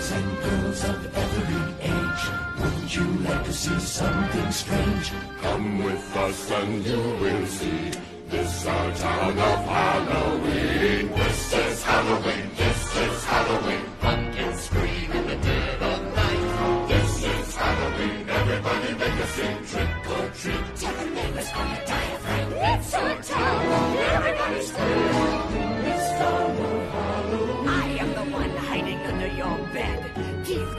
boys and girls of every age. Wouldn't you like to see something strange? Come with us and you will see. This our town of Halloween. This is Halloween. This is Halloween. Pumpkins scream in the dead of night. This is Halloween. Everybody make a scene. Trick or treat. Tell the neighbors on the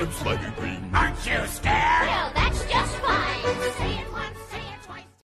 Aren't you scared? No, that's